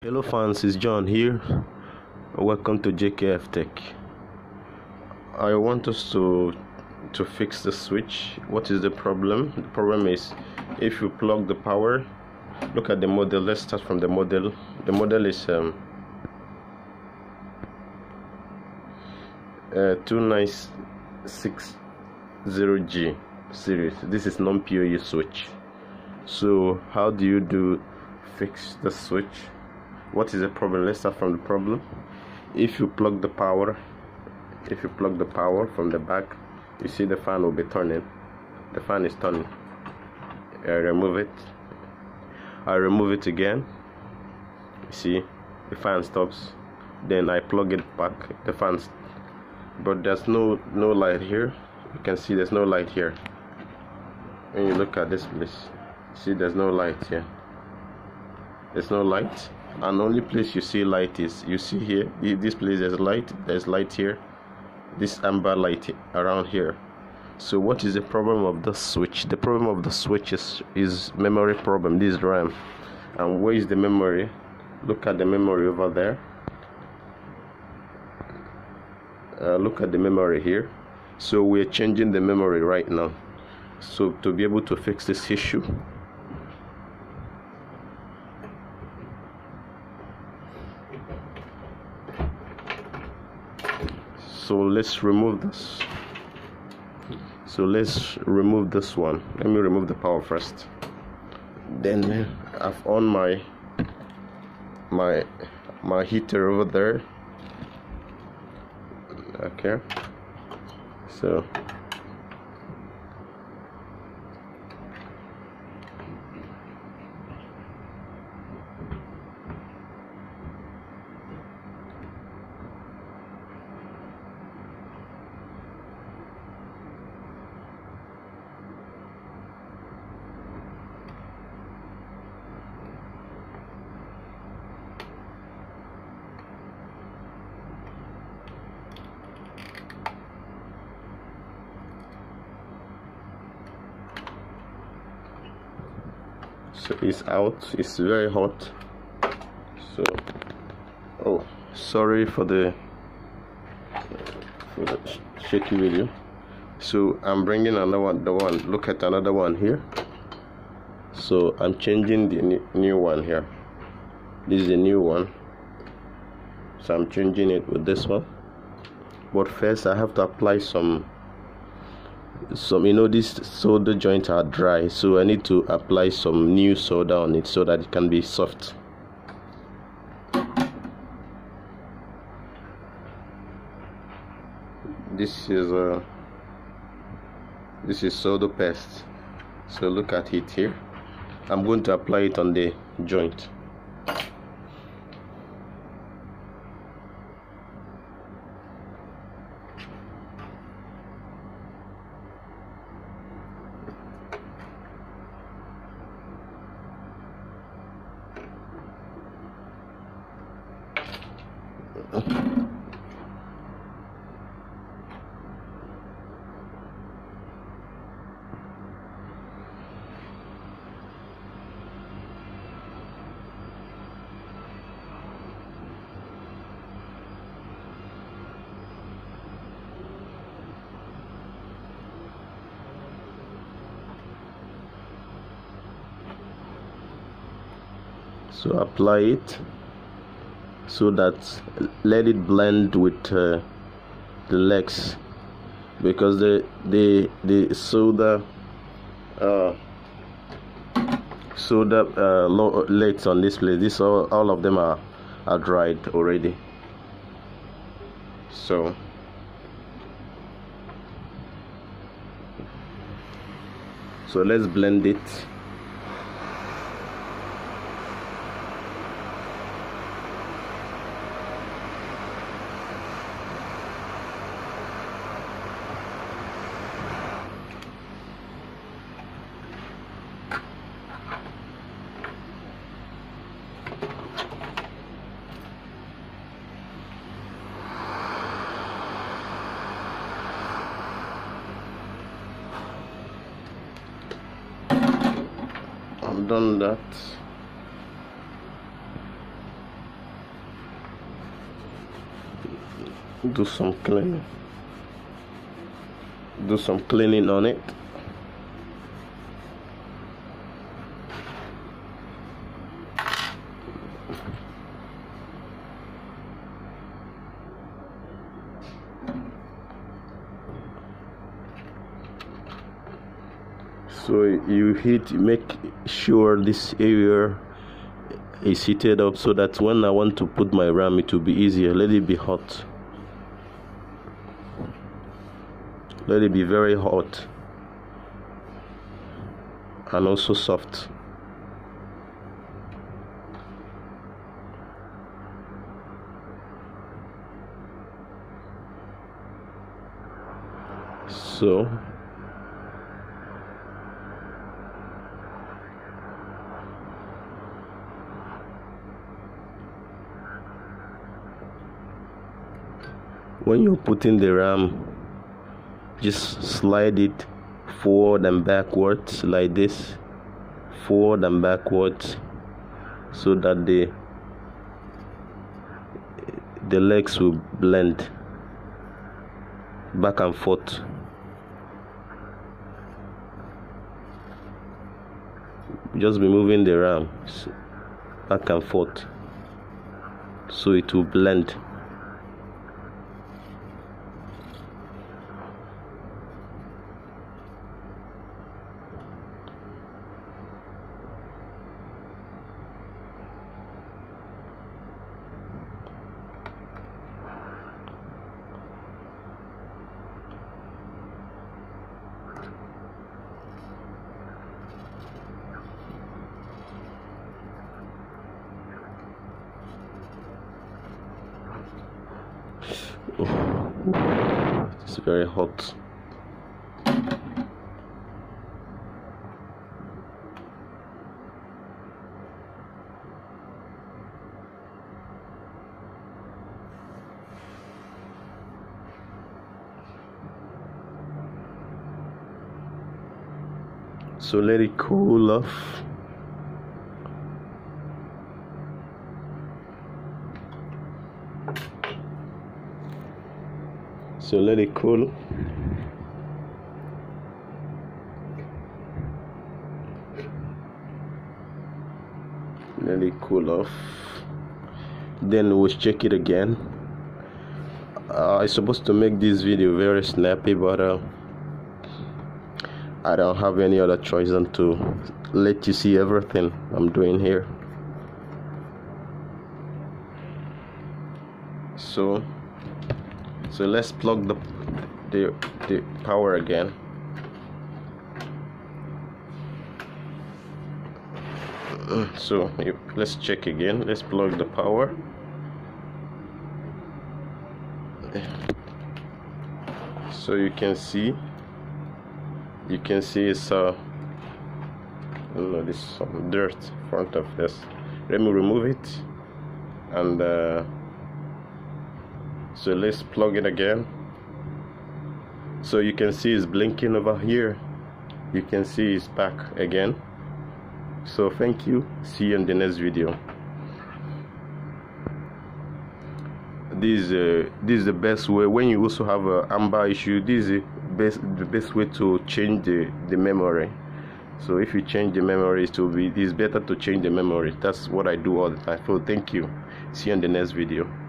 Hello fans, it's John here. Welcome to JKF Tech. I want us to to fix the switch. What is the problem? The problem is if you plug the power. Look at the model. Let's start from the model. The model is um, uh, 2960G series. This is non-PoE switch. So how do you do fix the switch? What is the problem? Let's start from the problem. If you plug the power if you plug the power from the back you see the fan will be turning. The fan is turning. I remove it. I remove it again. You see the fan stops. Then I plug it back. The fan but there's no no light here. You can see there's no light here. When you look at this place see there's no light here. There's no light and only place you see light is you see here this place there's light there's light here this amber light around here. So what is the problem of the switch? The problem of the switch is is memory problem this ram. And where is the memory? Look at the memory over there. Uh, look at the memory here. So we're changing the memory right now. So to be able to fix this issue so let's remove this. So let's remove this one. Let me remove the power first. Then I've on my my my heater over there. Okay. So it's out. It's very hot. So oh sorry for the for the shaky video. So i'm bringing another one the one look at another one here. So i'm changing the new one here. This is a new one. So i'm changing it with this one. But first i have to apply some some you know these solder joints are dry so I need to apply some new solder on it so that it can be soft. This is a uh, this is solder paste. So look at it here. I'm going to apply it on the joint so apply it so that let it blend with uh, the legs. Because the the the solder uh, solder uh, legs on this place. This all, all of them are are dried already. So so let's blend it done that. Do some cleaning do some cleaning on it. So you hit make sure this area is heated up so that when I want to put my RAM it will be easier. Let it be hot. Let it be very hot and also soft. So when you're putting the ram just slide it forward and backwards like this. Forward and backwards so that the the legs will blend back and forth. Just be moving the ram back and forth so it will blend It's very hot. So let it cool off. So let it cool. Let it cool off. Then we'll check it again. Uh, I supposed to make this video very snappy but uh, I don't have any other choice than to let you see everything I'm doing here. So so let's plug the the, the power again. So let's check again. Let's plug the power. So you can see you can see it's uh know, this some dirt in front of this. Let me remove it and uh, so let's plug it again. So you can see it's blinking over here. You can see it's back again. So thank you. See you in the next video. This uh, this is the best way. When you also have a amber issue this is the best the best way to change the the memory. So if you change the memory it will be it's better to change the memory. That's what i do all the time. So thank you. See you in the next video